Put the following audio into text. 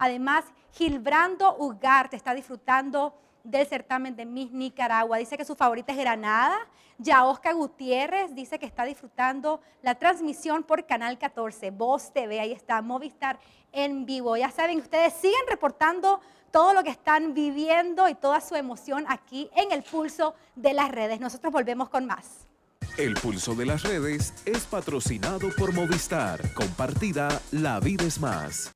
Además, Gilbrando Ugarte está disfrutando del certamen de Miss Nicaragua. Dice que su favorita es Granada. Ya Oscar Gutiérrez dice que está disfrutando la transmisión por Canal 14, Voz TV, ahí está, Movistar en vivo. Ya saben, ustedes siguen reportando todo lo que están viviendo y toda su emoción aquí en el pulso de las redes. Nosotros volvemos con más. El pulso de las redes es patrocinado por Movistar. Compartida, la vida es más.